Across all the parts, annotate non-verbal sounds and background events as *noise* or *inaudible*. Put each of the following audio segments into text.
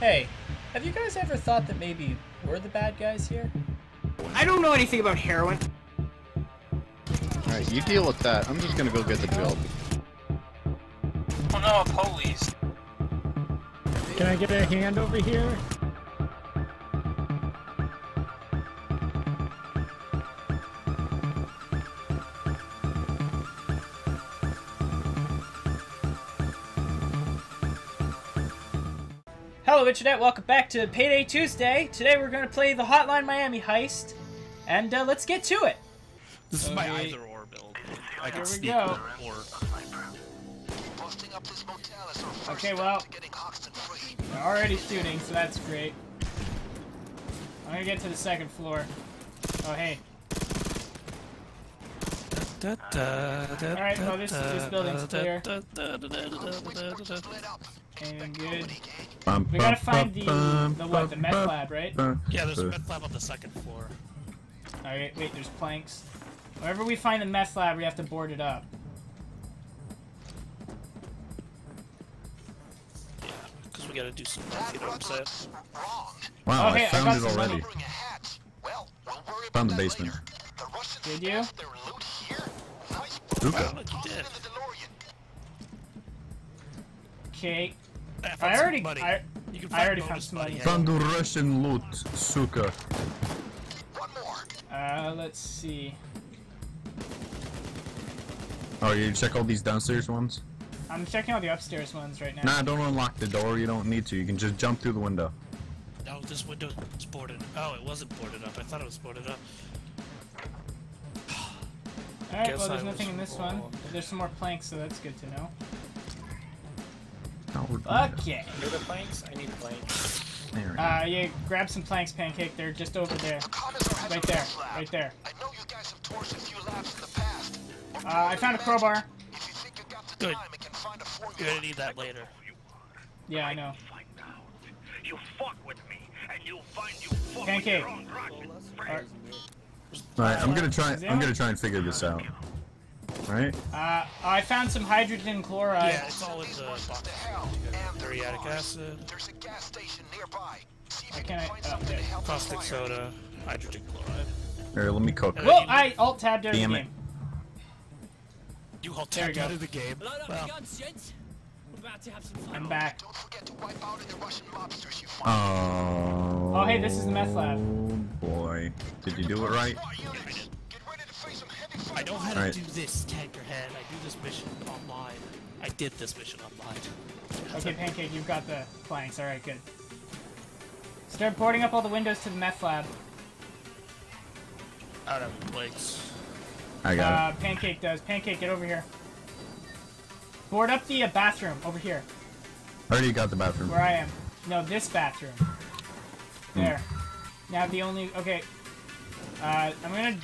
Hey, have you guys ever thought that maybe we're the bad guys here? I don't know anything about heroin. Alright, you deal with that. I'm just gonna go get the job. Oh no, police. Can I get a hand over here? Hello, Internet. Welcome back to Payday Tuesday. Today we're going to play the Hotline Miami heist, and uh, let's get to it. This is my Okay. either or build. I Here can we sneak go. or Okay, well, we're already shooting, so that's great. I'm gonna get to the second floor. Oh, hey. Alright, well, this- this building's clear. Anything good? We gotta find the, the what, the meth lab, right? Yeah, there's a meth lab on the second floor. Alright, wait, there's planks. Wherever we find the meth lab, we have to board it up. Yeah, because we gotta do some work, you know what I'm saying? Wow, Oh, hey, I I found got it some already. money. Found the basement. Did you? Hookah. Look, you. Okay. I, found I some already, money. I, you can I find already found some money. money. Found the Russian loot, suka. One more. uh, let's see. Oh, you check all these downstairs ones? I'm checking all the upstairs ones right now. Nah, don't unlock the door. You don't need to. You can just jump through the window. Oh, this window is boarded. Oh, it wasn't boarded up. I thought it was boarded up. Alright, well, there's I nothing in this one. wrong. But there's some more planks, so that's good to know. We're- Okay. Are the planks? I need planks. there we go. Uh, yeah, grab some planks, Pancake. They're just over there. Right there. Right there. I know you guys have torched a few labs in the past. Uh, I found a crowbar. If you think you got the Good. time and can find a You're gonna need that later. Yeah, I know. Find out. You fuck with me, and you'll find you fuck Pancake. with your own rotten Alright. Alright, I'm gonna try. I'm gonna try and figure this out. Right? Uh, I found some hydrogen chloride. Yeah, it's all in the box. to hell. And there's Muriatic acid, There's a gas station nearby. See if Why you can't can find oh, something there. to help caustic soda, hydrogen chloride. Here, let me cook. Whoa, I alt tabbed out of the Damn it. game. You all There we out of the game. Well, the guns, gents. We're about to have some fun. I'm back. Don't forget to wipe out any Russian mobsters you find. Oh. Oh, hey, this is the meth lab. boy. Did you do it right? Right, I know how to Alright. do this, Tankerhead. I do this mission online. I did this mission online. Okay, Pancake, you've got the planks. Alright, good. Start boarding up all the windows to the meth lab. Out of plates. I got Uh, Pancake does. Pancake, get over here. Board up the uh, bathroom over here, it. Already got the bathroom. where I am. No, this bathroom. Hmm. There. Now the only okay. Uh, I'm gonna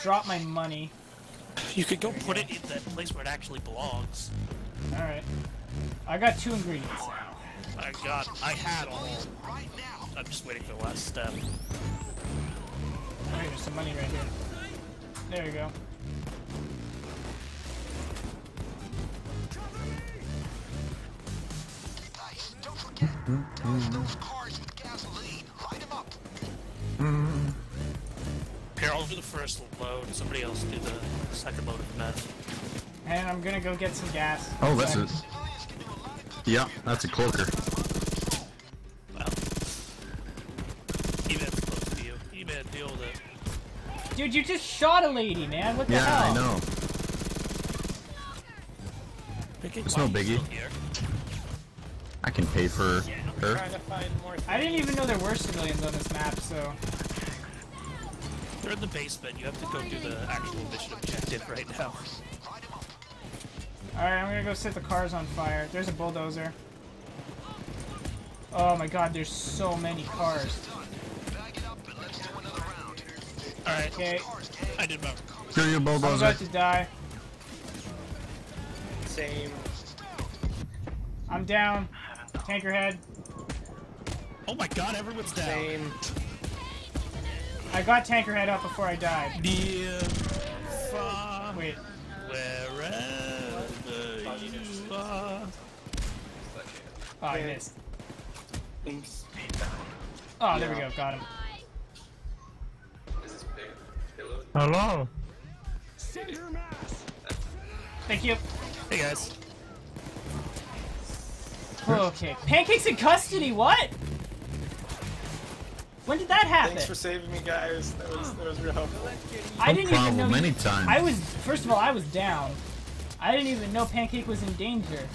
drop my money. You could go put it in that place where it actually belongs. All right. I got two ingredients. I got, I had all. I'm just waiting for the last step. Alright, there's some money right here. There you go. Nice. Don't forget. Those cars with gasoline. Light them up. Mm-hmm. Here, I'll do the first load. Somebody else do the second load of meth. And I'm gonna go get some gas. Oh, that's Sorry. it. Yeah, that's a cloaker. Well, E-Man's close to you. E-Man, deal with it. Dude, you just shot a lady, man. What the Yeah, hell? I know. Picking It's no why are you biggie. I can pay for her. To find more. I didn't even know there were civilians on this map, so. They're in the basement. You have to go do the actual mission objective right now. Alright, I'm gonna go set the cars on fire. There's a bulldozer. Oh my god, there's so many cars. Bag it up and let's do another round. Alright, Okay, I did my... Kill your I'm about to die. Same. I'm down. Tankerhead. Oh my god, everyone's down. Same. I got Tankerhead up before I died. Dear far, Wait. wherever you are. Oh, I missed. Oh, there we go. Got him. Hello. Thank you. Hey guys. Okay. Pancakes in custody. What? When did that happen? Thanks for saving me, guys. That was that was real helpful. I didn't even know. problem, you- anytime. I was first of all, I was down. I didn't even know Pancake was in danger.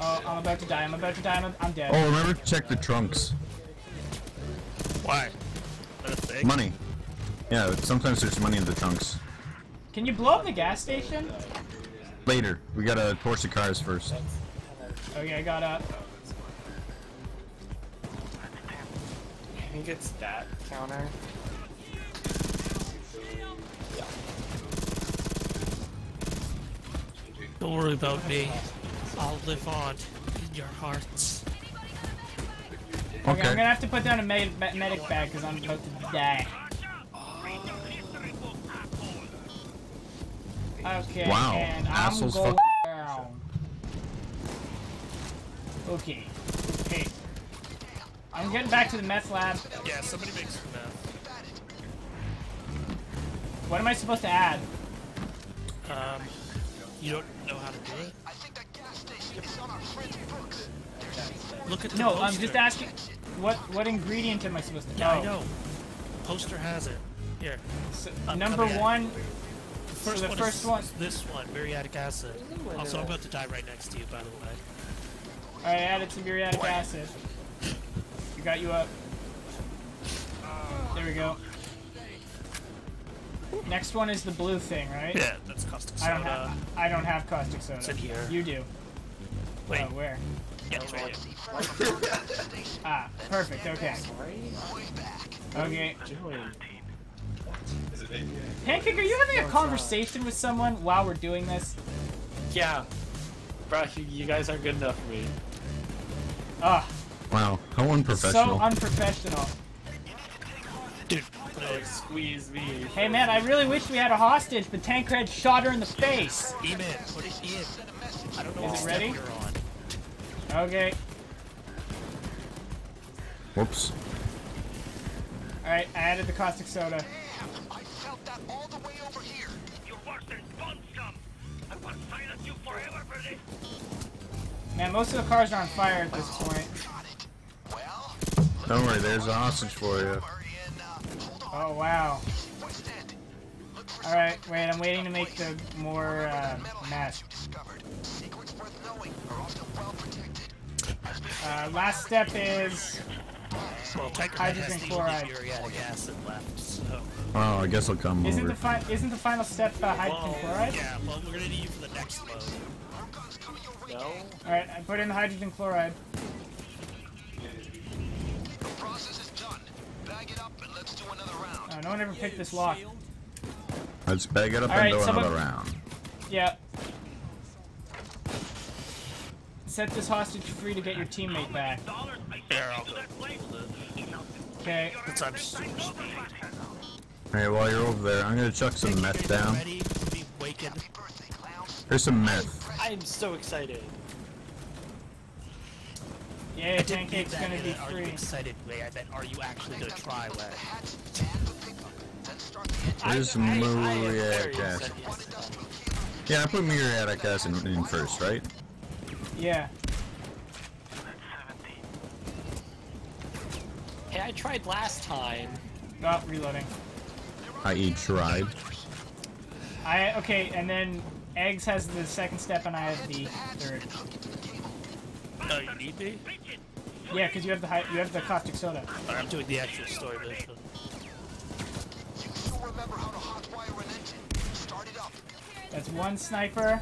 Oh, I'm about to die. I'm about to die. I'm, I'm dead. Oh, remember to check the trunks. Why? That a thing? Money. Yeah, sometimes there's money in the trunks. Can you blow up the gas station? Later, we gotta torch the cars first. Okay, I got up. Think it's that counter. Don't worry about me. I'll live on in your hearts. Okay, I'm gonna have to put down a med me- medic bag because I'm about to die. Okay, Wow, and I'm assholes going down. Okay, okay. I'm getting back to the meth lab. Yeah, somebody make some meth. What am I supposed to add? Um, you don't know how to do it? I think that gas station is on our friend's books. Look at the No, poster. I'm just asking. What what ingredient am I supposed to? Yeah, I oh, know. Poster has it. Here. so I'm number coming at one. The So first the one first is, one. is this one, muriatic acid. Also, I'm about to die right next to you, by the way. I added some muriatic acid. We got you up. There we go. Next one is the blue thing, right? Yeah, that's caustic I soda. don't have. I don't have caustic soda. It's in here. You do. Wait, Oh, where? yeah, it's right here. *laughs* Ah, perfect. Okay. Okay. Pancake, are you having a conversation with someone while we're doing this? Yeah. Bro, you, you guys aren't good enough for me. Ah, Wow, how unprofessional. so unprofessional. unprofessional. Dude, Like, squeeze me. Hey man, I really wish we had a hostage, but Tankerhead shot her in the face. E-Man, put it in. I don't know Is it ready? you're on. Okay. Whoops. Alright, I added the caustic soda. I felt that all the way over here. You worse than spawn scum! I will silence you forever for this! Man, most of the cars are on fire at this point. Got it. Well, Don't worry, there's a hostage for you. hurry and hold on. Oh wow. What's that? Look for Alright, wait, I'm waiting to make the more uh, metal mess. you discovered. Secrets worth knowing are often well protected. Uh, last step is Well, Hydrogen it has the chloride. acid left, so... Oh, I guess I'll come isn't over. the fi- isn't the final step uh, hydrogen Well, chloride? Yeah, well, we're gonna need you for the next load. No? Alright, I put in the hydrogen chloride. Oh, no one ever picked this lock. Let's bag it up Alright, and do someone- another round. Yeah. Set this hostage free to get your teammate back. Dollars, I There, sent I'll you to go. that place. Hold it. Okay. Since I'm. Alright, while you're over there, I'm gonna chuck some meth down. Ready to be wakened. Birthday clowns. Here's some meth. I'm so excited. Yeah, I didn't Pancake's gonna be an Are you free. excited way? I meant, are you actually gonna try way? There's muriatic acid. Yeah, I put muriatic acid in first, right? Yeah. Hey, I tried last time. Oh, reloading. I.e. tried. I okay, and then eggs has the second step, and I have the third. Oh, you need me? Yeah, because you have the you have the caustic soda. Alright, I'm doing the actual story mission. That's one sniper.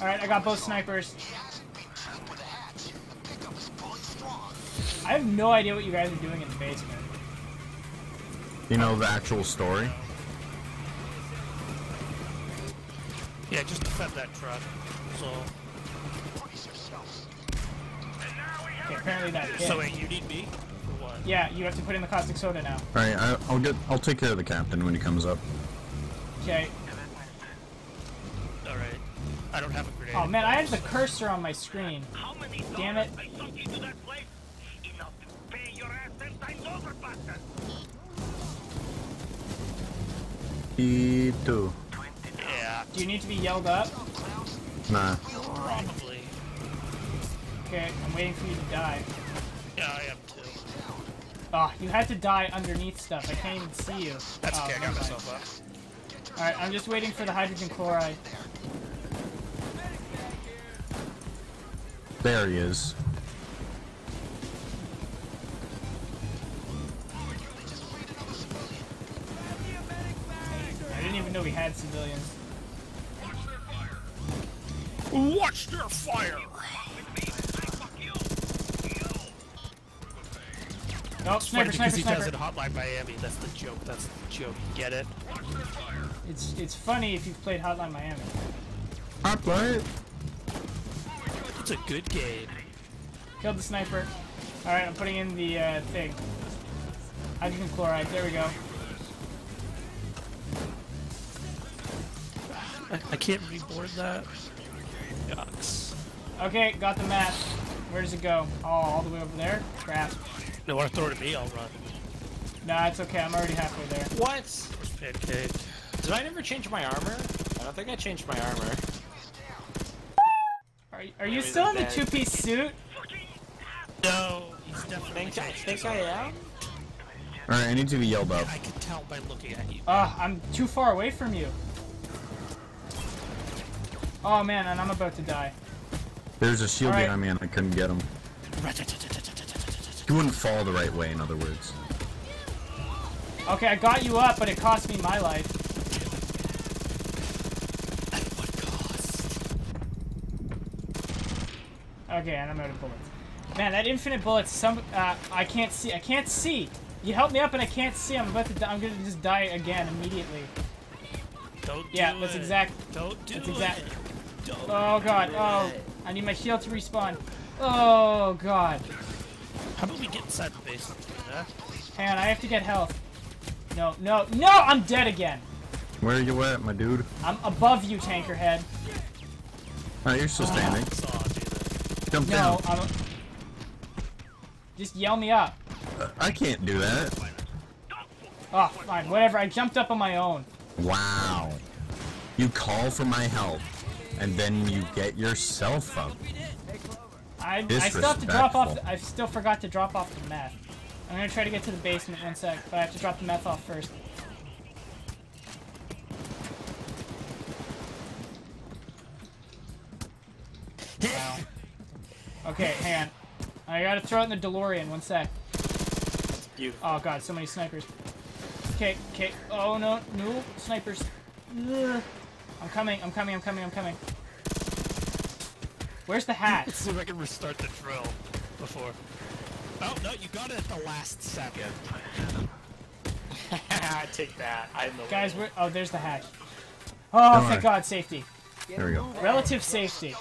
All right, I got both snipers. He hasn't been cheap with the hats. The pickup is pulling strong. I have no idea what you guys are doing in the basement. You know the actual story? Yeah, just defend that truck. So, Brace yourselves. Okay, apparently that hit. so wait, you need me? Yeah, you have to put in the caustic soda now. Alright, I'll get. I'll take care of the captain when he comes up. Okay. Alright. I don't have a grenade. Oh man, I had the cursor on my screen. How many Damn dollars it. I sunk into that place? Enough to pay your ass ten times over, bastard. E2. Yeah, Do you need to be yelled up? Nah. probably. Okay, I'm waiting for you to die. Yeah, I am too. Oh, you had to die underneath stuff. I can't even see you. That's oh, okay, I got myself up. Alright, I'm just waiting for the hydrogen chloride. There he is. I didn't even know we had civilians. Watch their fire! Nope, It's funny sniper, because sniper, he sniper. does it Hotline Miami. That's the joke. That's the joke. Get it? It's it's funny if you've played Hotline Miami. I play it. It's a good game. Killed the sniper. Alright, I'm putting in the uh, thing. Hydrogen chloride, there we go. I, I can't reboard that. Yucks. Okay, got the map. Where does it go? Oh, all the way over there? Crap. No, want to throw it at me? I'll run. Nah, it's okay, I'm already halfway there. What? First pancake. Did I never change my armor? I don't think I changed my armor. Are, are you still in the two-piece suit? No, he's definitely. Think I think I am? Alright, I need to be yelled up. I can tell by looking at you. Ah, I'm too far away from you. Oh man, and I'm about to die. There's a shield Alright. behind me and I couldn't get him. He wouldn't fall the right way, in other words. Okay, I got you up, but it cost me my life. Okay, and I'm out of bullets. Man, that infinite bullets, some, uh, I can't see, I can't see! You help me up and I can't see, I'm about to die, I'm gonna just die again immediately. Don't Yeah, do that's it. exact- Don't do that's it. exact- Don't. Oh god, oh, I need my shield to respawn. Oh god. How about we get inside the base? Huh? Hang on, I have to get health. No, no, no, I'm dead again! Where are you at, my dude? I'm above you, Tankerhead. Oh, you're still standing. Saw do that. Jump No, down. Just yell me up. Uh, I can't do that. Oh, fine, whatever, I jumped up on my own. Wow. You call for my help, and then you get yourself up. I, I still have to drop off. Disrespectful. I still forgot to drop off the meth. I'm gonna try to get to the basement one sec, but I have to drop the meth off first. Wow. Okay, hang on. I gotta throw it in the DeLorean. One sec. You. Oh god, so many snipers. Okay, okay. Oh no, no snipers. Ugh. I'm coming. I'm coming. I'm coming. I'm coming. Where's the hat? Let's see if I can restart the drill before. Oh no, you got it at the last second. *laughs* I Take that. I know. Guys, we're, oh, there's the hatch. Oh, Don't thank worry. God, safety. There we go. Relative safety.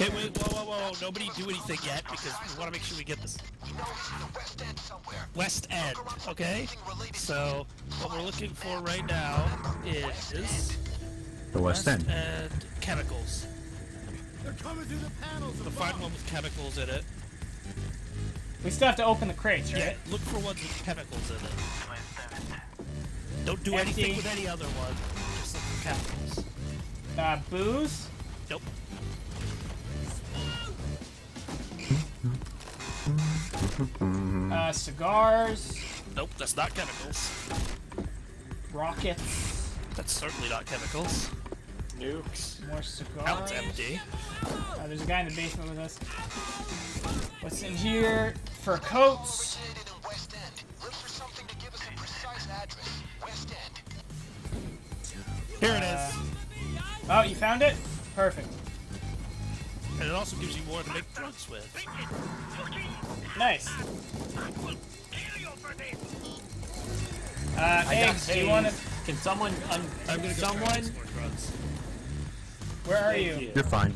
Reader Okay, wait, whoa, whoa, whoa! Nobody do anything yet because we want to make sure we get this You know he's in the West End somewhere. West End. Okay. So what we're looking for right now is The West End. and chemicals. They're coming through the panels. The find one with chemicals in it. We still have to open the crates, right? Yeah, right? look for ones with chemicals in it. Don't do Empty. anything with any other one. Just look for chemicals. Uh, booze. Uh, cigars. Nope, that's not chemicals. Rockets. That's certainly not chemicals. Nukes. More Out's cigars. empty. Uh, there's a guy in the basement with us. What's in here? Fur coats. In West End. Look for something to give us a precise address. West End. Here it is. Oh, you found it? Perfect. And it also gives you more to make drugs with. Nice. Uh, eggs, do you want to... Can someone? Un- I'm gonna go someone? try and get some more drugs. Where are Thank you? You're fine.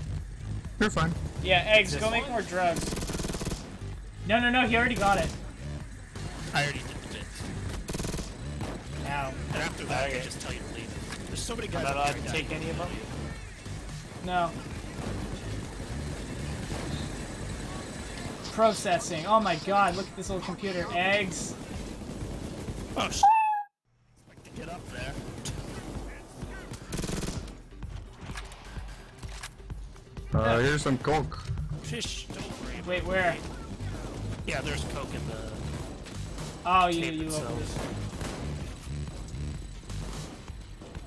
You're fine. Yeah, eggs, This go make more drugs. No, no, no, he already got it. I already did the bit. Now. And after that, Okay. they just tell you to leave. so many I'm guys. not allowed to take any of them. No. Processing. Oh my god, look at this little computer. Eggs. Oh sh! Like to get up there. Uh, here's some coke. Fish, don't worry. Wait, where? Yeah, there's coke in the. Oh, you, you itself. opened it.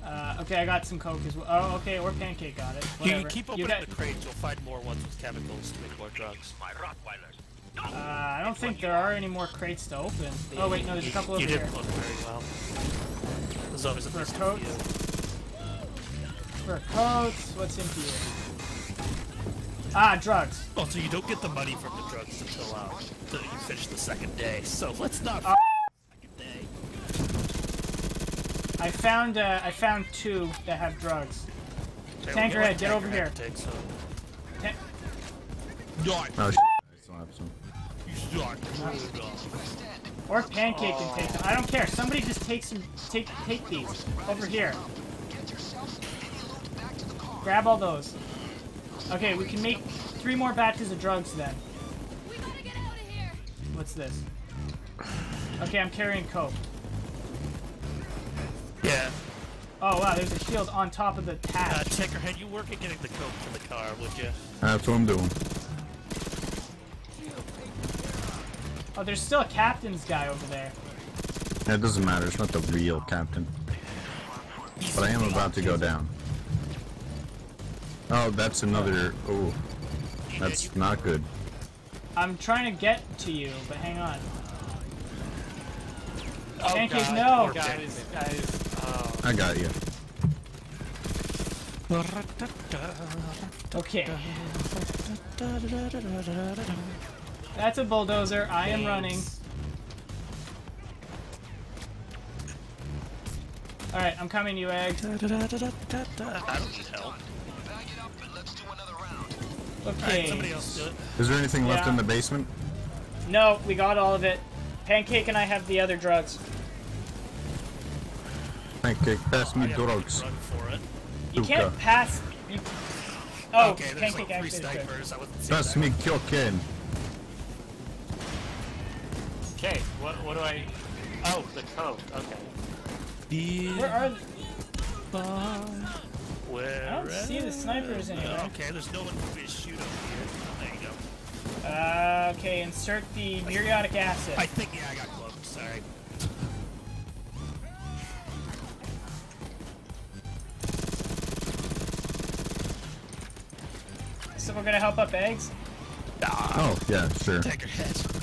Uh, okay, I got some Coke as well. Oh, okay, or Pancake got it. You Whatever. keep You opening got- the crates, you'll find more ones with chemicals to make more drugs. My Rottweilers. Uh, I don't think there are any more crates to open. Oh wait, no, there's a couple over you here. didn't look very well. There's always at For least a coke? few. For coats, what's in here? Ah, drugs. Oh, so you don't get the money from the drugs until uh, until you finish the second day. So let's not. Uh, second day. I found uh, I found two that have drugs. Okay, Tanker we'll head, get over here. to Take some. Ta- Oh, Or Pancake can take them. I don't care. Somebody just take some. Take take these over here. Grab all those. Okay, we can make three more batches of drugs then. We gotta get out of here. What's this? Okay, I'm carrying coke. Yeah. Oh wow, there's a shield on top of the Uh, tab. Tankerhead, you work at getting the coke to the car, would you? That's what I'm doing. Oh, there's still a captain's guy over there. It doesn't matter. It's not the real captain. But I am about to go down. Oh, that's another. Oh, that's not good. I'm trying to get to you, but hang on. Oh, Pancake, God. no! Guys, guys. Oh. I got you. Okay. *laughs* That's a bulldozer. I am running. Alright, I'm coming, you egg. I don't need help. Alright, somebody Okay. else do it. Is there anything left in the basement? No, we got all of it. Pancake and I have the other drugs. Pancake, pass me I have to drugs. Run for it. You Hookah. can't pass. You... Oh, okay, Pancake like three actually snipers. I wasn't seeing Pass that. me cocaine. What, what do I... Oh, the code. Okay. Where are the... Where I don't see the snipers anywhere. Okay, there's no one for me to shoot over here. There you go. Uh, okay, insert the muriatic acid. I think, yeah, I got cloaked. Sorry. So we're gonna help up eggs? Oh, yeah, sure. Take your head.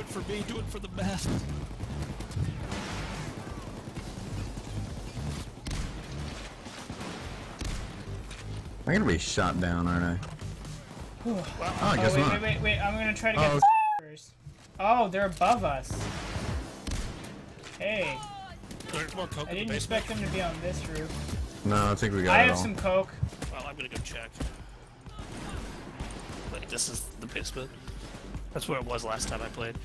Do it for me, do it for the meth. I'm gonna be shot down, aren't I? Oh, I Oh, guess wait, not. wait, wait, wait, I'm gonna try to get Oh, the. Oh, they're above us. Hey, There's more coke I in the didn't basement. expect them to be on this roof. No, I think we got I it have all. some coke. Well, I'm gonna go check. Wait, this is the basement. That's where it was last time I played.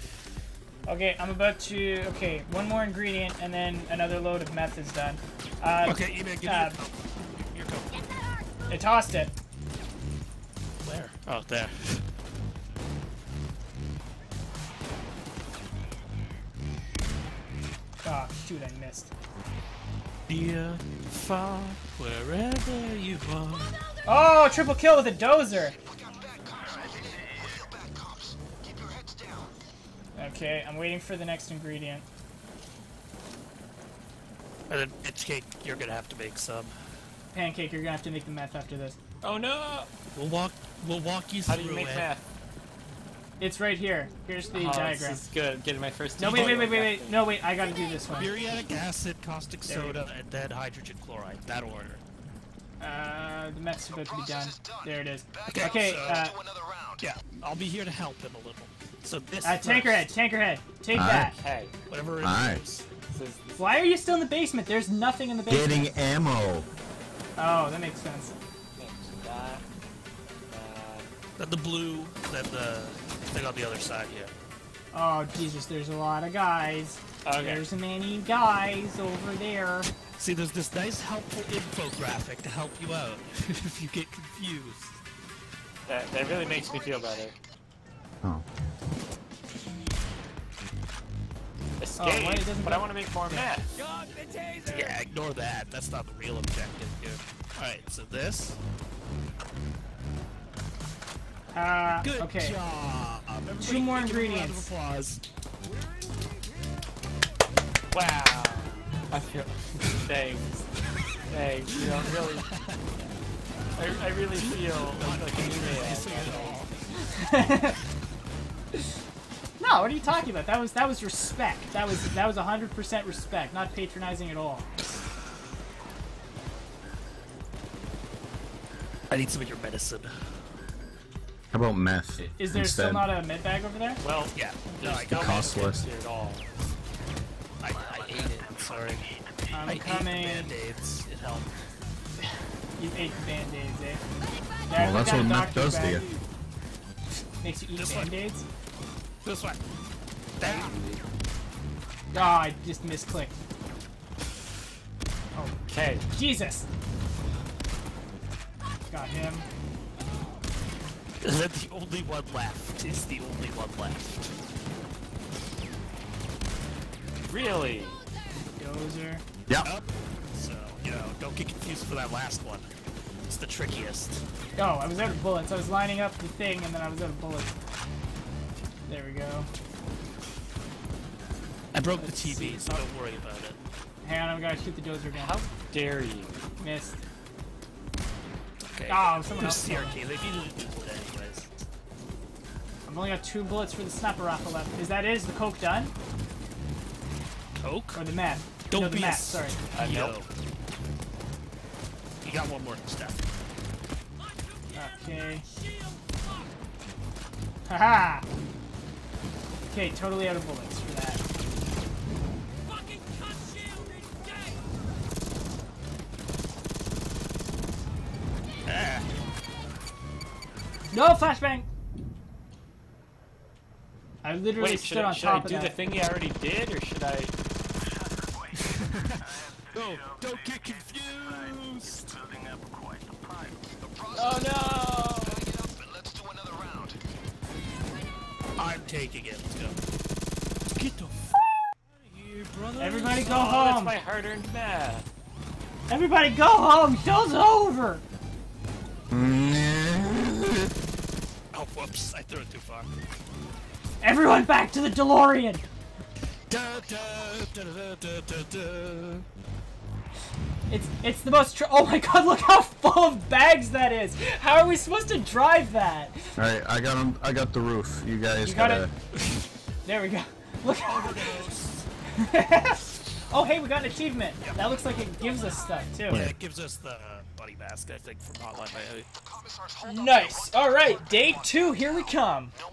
Okay, I'm about to. Okay, one more ingredient, and then another load of meth is done. Uh, Okay, E-Man, give me uh, your coke. Your coke. I tossed it. Where? Oh, there. Oh, shoot, I missed. Near, far, wherever you are. Oh, triple kill with a dozer. Okay, I'm waiting for the next ingredient. And then it's cake. You're gonna have to make some. Pancake, you're gonna have to make the meth after this. Oh no! We'll walk. We'll walk you How through do you make it. math? It's right here. Here's the oh, diagram. This is good. Getting my first. No, wait, wait, wait, wait, wait. No, wait, I gotta do this one. Muriatic acid, caustic There soda, and then hydrogen chloride. That order. Uh, the meth's about to be done. There it is. Okay, Okay, so- uh, Yeah, I'll be here to help him a little. So this. uh, Tankerhead, Tankerhead, take Aye. that. Okay. Whatever it Aye. is. This is, this Why are you still in the basement? There's nothing in the basement. Getting ammo. Oh, that makes sense. is that. Uh, the blue, then the thing on the other side. Yeah. Oh, Jesus, there's a lot of guys. Okay. There's many guys over there. See, there's this nice, helpful infographic to help you out *laughs* if you get confused. That, that really makes me feel better. Oh. Escape, why it doesn't but go- I want to make more meth. Yeah, ignore that. That's not the real objective here. Alright, so this. Uh, Good okay. job. Everybody Two more give round of ingredients. applause. Wow. *laughs* I feel. Thanks. Thanks. You know, really. I, I really feel like an email. *laughs* *laughs* No, what are you talking about? That was that was respect. That was that was 100% respect, not patronizing at all. I need some of your medicine. How about meth? Is there instead? still not a med bag over there? Well, Yeah, no, I no got cost medicines list. at all. I, I ate it. I'm sorry. I'm I ate coming. band-aids. It helped. You ate the band-aids, eh? Well, Yeah, that's got a what meth does to you. Makes you eat band-aids? This way. There. Oh, I just misclicked. Okay. Jesus! Got him. Is that the only one left? Is the only one left. Really? Dozer. Yep. Up. So, you know, don't get confused for that last one. It's the trickiest. Oh, I was out of bullets. I was lining up the thing, and then I was out of bullets. There we go. I broke Let's the TV, see. so don't worry about it. Hang on, I'm gonna shoot the dozer again. How dare you? Missed. Okay. Oh, someone There's else. CRT. They needed to do it anyways. I've only got two bullets for the sniper rifle left. Is that it? Is the coke done? Coke? Or the meth? Don't no, the be a meth, sorry. Uh, Yo. nope. You got one more step. Okay. Haha! Okay, totally out of bullets for that. Ah. No flashbang! I literally Wait, stood should I, on should I do the thing he already did, or should I? No, *laughs* don't get confused! Oh no! I'm taking it. Let's go. Get the f here, brother. Everybody go Oh, that's home! my hard-earned meth. Everybody go home! Show's over! Oh, whoops. I threw it too far. Everyone back to the DeLorean! Da, da, da, da, da, da, da. It's it's the most. Tr- oh my god! Look how full of bags that is. How are we supposed to drive that? All right, I got 'em- I got the roof. You guys You got gotta. *laughs* There we go. Look. *laughs* oh hey, we got an achievement. That looks like it gives us stuff too. Yeah, it gives us the buddy mask, I think, from Hotline Miami. Commissars, hold on. Nice. All right, day two. Here we come. No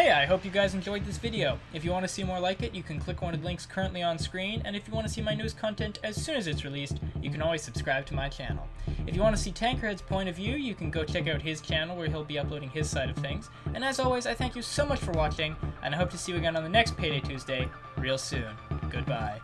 Hey, I hope you guys enjoyed this video. If you want to see more like it, you can click one of the links currently on screen, and if you want to see my newest content as soon as it's released, you can always subscribe to my channel. If you want to see Tankerhead's point of view, you can go check out his channel where he'll be uploading his side of things. And as always, I thank you so much for watching, and I hope to see you again on the next Payday Tuesday real soon. Goodbye.